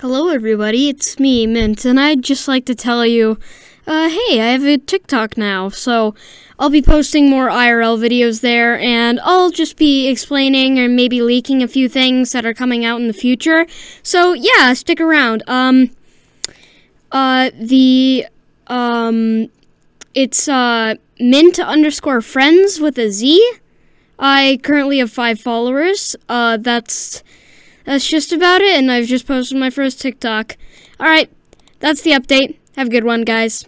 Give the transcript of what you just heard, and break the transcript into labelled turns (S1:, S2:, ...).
S1: Hello, everybody. It's me, Mint, and I'd just like to tell you, uh, hey, I have a TikTok now, so I'll be posting more IRL videos there, and I'll just be explaining or maybe leaking a few things that are coming out in the future. So yeah, stick around. Um, uh, the um, it's uh Mint underscore friends with a Z. I currently have five followers. Uh, that's that's just about it, and I've just posted my first TikTok. Alright, that's the update. Have a good one, guys.